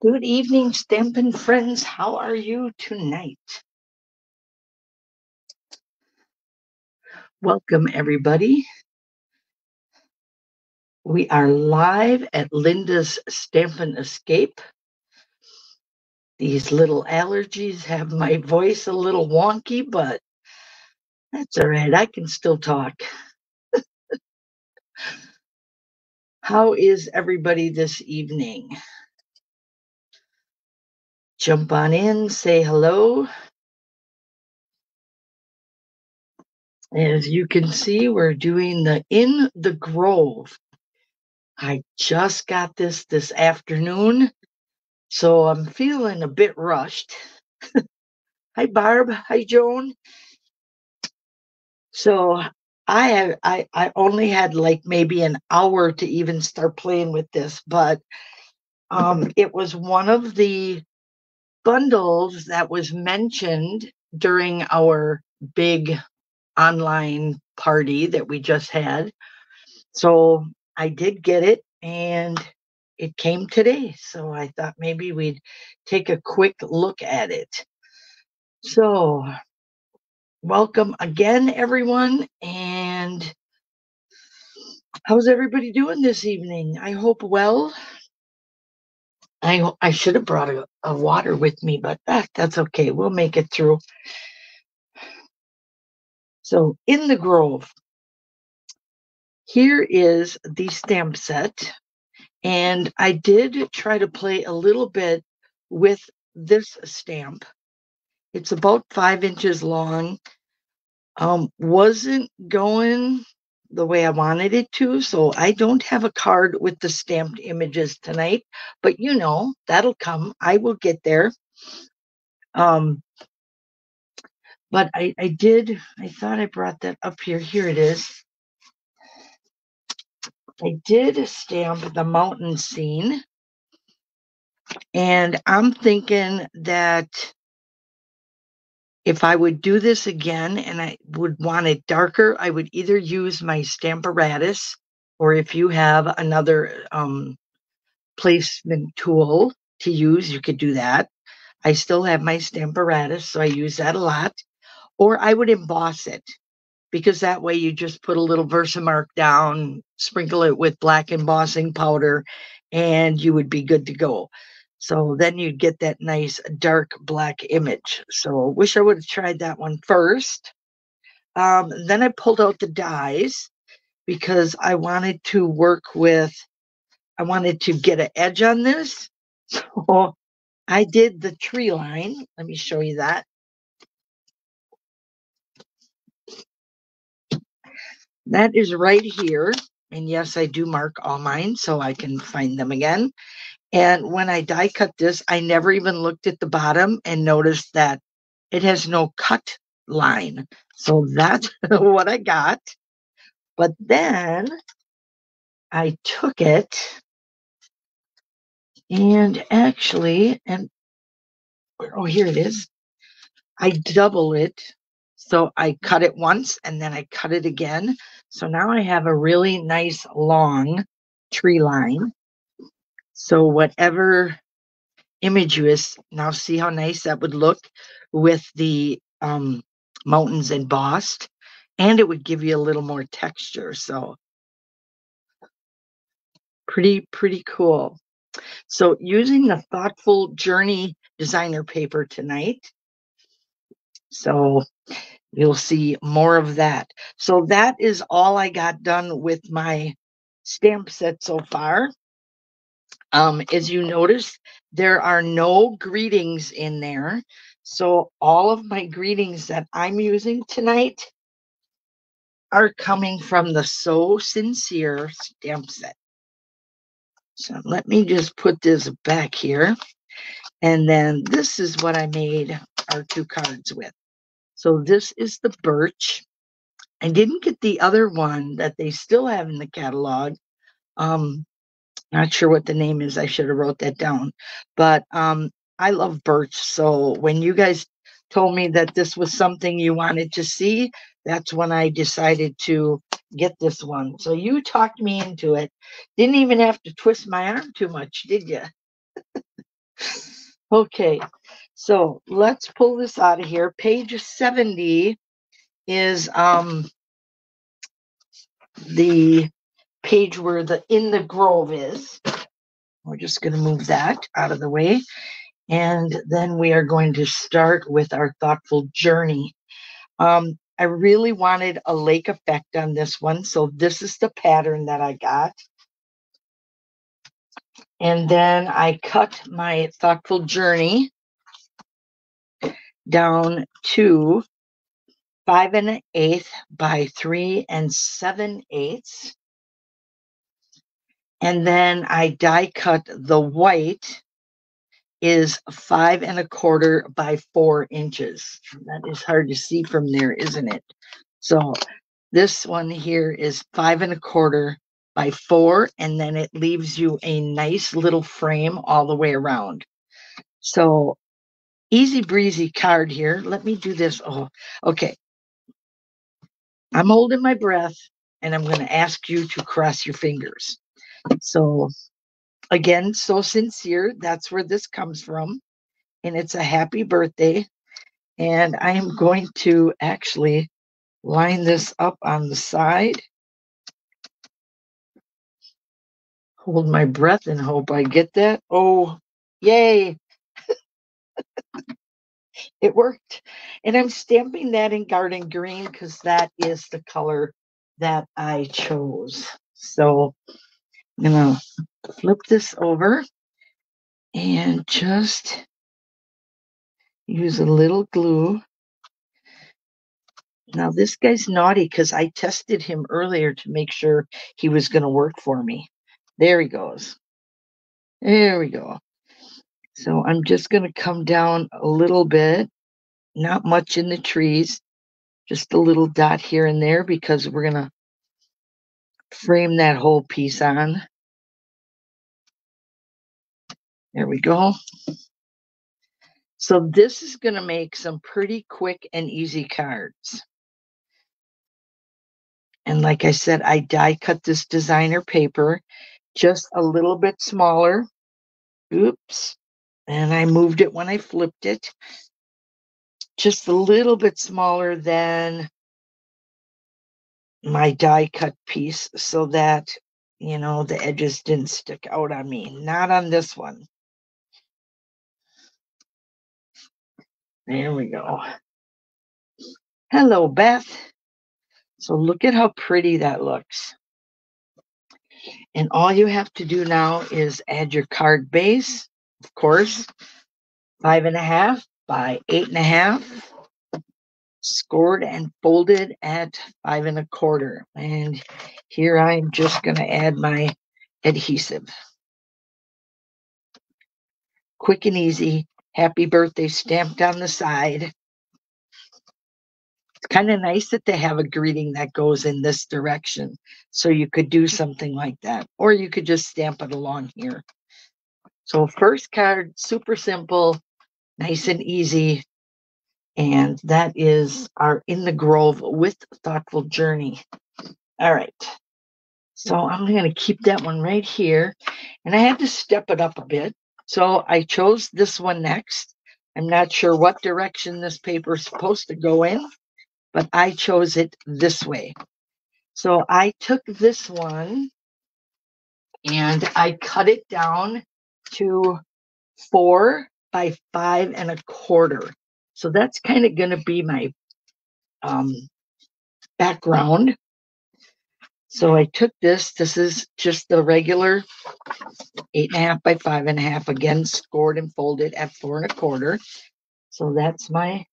Good evening, Stampin' friends. How are you tonight? Welcome, everybody. We are live at Linda's Stampin' Escape. These little allergies have my voice a little wonky, but that's all right. I can still talk. How is everybody this evening? Jump on in, say hello. As you can see, we're doing the In the Grove. I just got this this afternoon, so I'm feeling a bit rushed. Hi, Barb. Hi, Joan. So I I, I only had like maybe an hour to even start playing with this, but um, it was one of the bundles that was mentioned during our big online party that we just had. So I did get it and it came today. So I thought maybe we'd take a quick look at it. So, welcome again, everyone. And how's everybody doing this evening? I hope well. I I should have brought a, a water with me, but ah, that's okay. We'll make it through. So, in the Grove, here is the stamp set. And I did try to play a little bit with this stamp. It's about five inches long. Um, wasn't going the way I wanted it to. So I don't have a card with the stamped images tonight, but you know, that'll come. I will get there. Um, but I, I did, I thought I brought that up here. Here it is. I did stamp the mountain scene. And I'm thinking that if I would do this again and I would want it darker, I would either use my Stamparatus or if you have another um, placement tool to use, you could do that. I still have my Stamparatus, so I use that a lot. Or I would emboss it because that way you just put a little Versamark down, sprinkle it with black embossing powder, and you would be good to go. So then you'd get that nice dark black image. So wish I would have tried that one first. Um, then I pulled out the dies because I wanted to work with, I wanted to get an edge on this. So I did the tree line. Let me show you that. That is right here. And yes, I do mark all mine so I can find them again. And when I die cut this, I never even looked at the bottom and noticed that it has no cut line. So that's what I got. But then I took it and actually, and oh, here it is. I double it. So I cut it once and then I cut it again. So now I have a really nice long tree line. So whatever image you is, now see how nice that would look with the um, mountains embossed and it would give you a little more texture. So pretty, pretty cool. So using the Thoughtful Journey designer paper tonight. So you'll see more of that. So that is all I got done with my stamp set so far. Um, as you notice, there are no greetings in there. So all of my greetings that I'm using tonight are coming from the So Sincere stamp set. So let me just put this back here. And then this is what I made our two cards with. So this is the birch. I didn't get the other one that they still have in the catalog. Um, not sure what the name is. I should have wrote that down. But um, I love birch. So when you guys told me that this was something you wanted to see, that's when I decided to get this one. So you talked me into it. Didn't even have to twist my arm too much, did you? Okay, so let's pull this out of here. Page 70 is um the page where the in the grove is. We're just going to move that out of the way. And then we are going to start with our thoughtful journey. Um, I really wanted a lake effect on this one. So this is the pattern that I got. And then I cut my thoughtful journey down to five and an eighth by three and seven eighths. And then I die cut the white is five and a quarter by four inches. That is hard to see from there, isn't it? So this one here is five and a quarter by four, and then it leaves you a nice little frame all the way around. So easy breezy card here. Let me do this. Oh, okay. I'm holding my breath and I'm going to ask you to cross your fingers. So, again, so sincere. That's where this comes from. And it's a happy birthday. And I am going to actually line this up on the side. Hold my breath and hope I get that. Oh, yay. it worked. And I'm stamping that in garden green because that is the color that I chose. So I'm going to flip this over and just use a little glue. Now, this guy's naughty because I tested him earlier to make sure he was going to work for me. There he goes. There we go. So I'm just going to come down a little bit, not much in the trees, just a little dot here and there because we're going to frame that whole piece on. There we go. So this is going to make some pretty quick and easy cards. And like I said, I die cut this designer paper just a little bit smaller. Oops. And I moved it when I flipped it. Just a little bit smaller than my die cut piece so that, you know, the edges didn't stick out on me. Not on this one. There we go. Hello, Beth. So look at how pretty that looks. And all you have to do now is add your card base, of course, five and a half by eight and a half, scored and folded at five and a quarter. And here I'm just going to add my adhesive. Quick and easy. Happy birthday stamped on the side it's kind of nice that they have a greeting that goes in this direction. So you could do something like that, or you could just stamp it along here. So first card, super simple, nice and easy. And that is our In the Grove with Thoughtful Journey. All right. So I'm going to keep that one right here. And I had to step it up a bit. So I chose this one next. I'm not sure what direction this paper is supposed to go in but I chose it this way. So I took this one and I cut it down to four by five and a quarter. So that's kind of going to be my um, background. So I took this. This is just the regular eight and a half by five and a half, again, scored and folded at four and a quarter. So that's my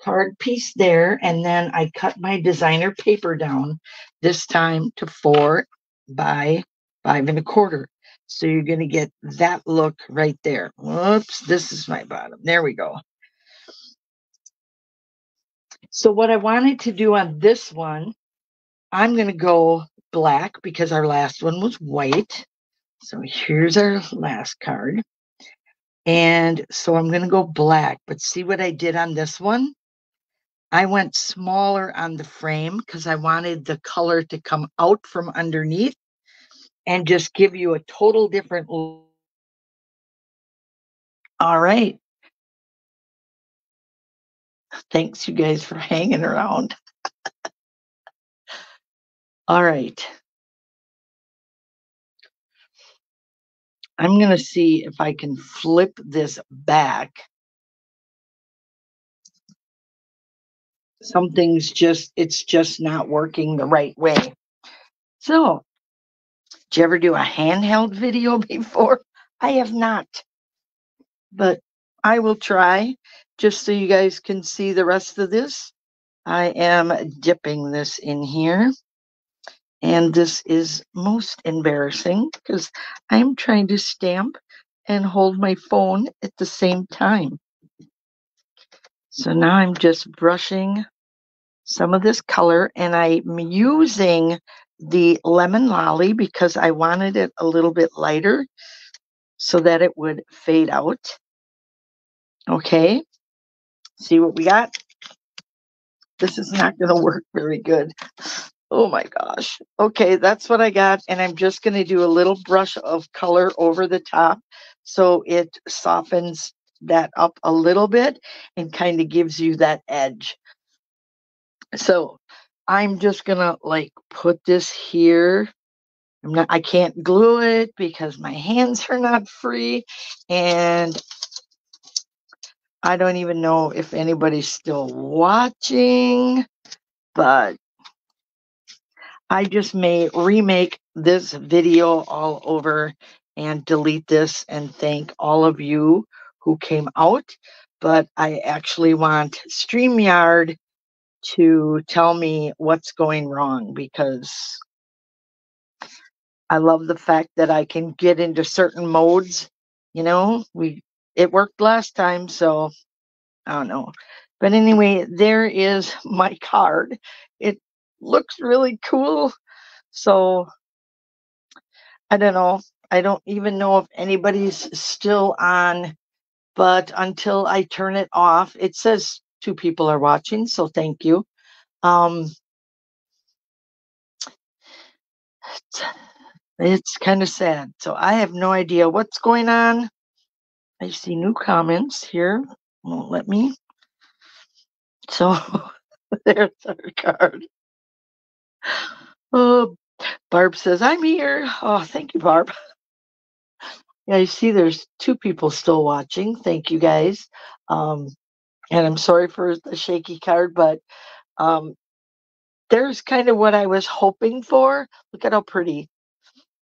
card piece there. And then I cut my designer paper down this time to four by five and a quarter. So you're going to get that look right there. Whoops, this is my bottom. There we go. So what I wanted to do on this one, I'm going to go black because our last one was white. So here's our last card. And so I'm going to go black, but see what I did on this one? I went smaller on the frame because I wanted the color to come out from underneath and just give you a total different look. All right. Thanks, you guys, for hanging around. All right. I'm going to see if I can flip this back. Something's just, it's just not working the right way. So, did you ever do a handheld video before? I have not, but I will try just so you guys can see the rest of this. I am dipping this in here. And this is most embarrassing because I'm trying to stamp and hold my phone at the same time. So now I'm just brushing some of this color and I'm using the lemon lolly because I wanted it a little bit lighter so that it would fade out. Okay, see what we got? This is not going to work very good. Oh my gosh. Okay, that's what I got. And I'm just going to do a little brush of color over the top so it softens that up a little bit and kind of gives you that edge. So I'm just going to like put this here. I'm not, I can't glue it because my hands are not free. And I don't even know if anybody's still watching, but I just may remake this video all over and delete this and thank all of you who came out. But I actually want StreamYard to tell me what's going wrong because I love the fact that I can get into certain modes. You know, we it worked last time, so I don't know. But anyway, there is my card. It looks really cool. So I don't know. I don't even know if anybody's still on, but until I turn it off, it says two people are watching, so thank you. Um, it's, it's kind of sad. So I have no idea what's going on. I see new comments here. Won't let me. So there's our card. Oh, Barb says, I'm here. Oh, thank you, Barb. Yeah, you see there's two people still watching. Thank you guys. Um, and I'm sorry for the shaky card, but um, there's kind of what I was hoping for. Look at how pretty.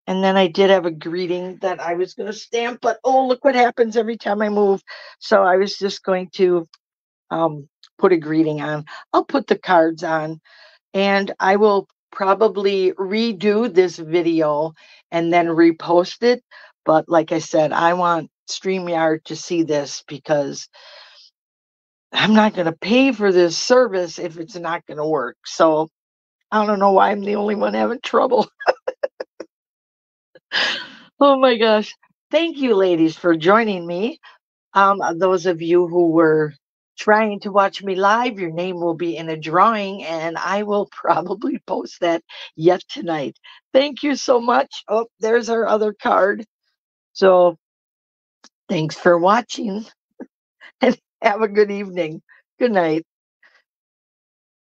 And then I did have a greeting that I was going to stamp, but oh, look what happens every time I move. So I was just going to um, put a greeting on. I'll put the cards on and I will probably redo this video and then repost it. But like I said, I want StreamYard to see this because I'm not going to pay for this service if it's not going to work. So I don't know why I'm the only one having trouble. oh my gosh. Thank you, ladies, for joining me. Um, those of you who were trying to watch me live, your name will be in a drawing, and I will probably post that yet tonight. Thank you so much. Oh, there's our other card. So thanks for watching and have a good evening. Good night.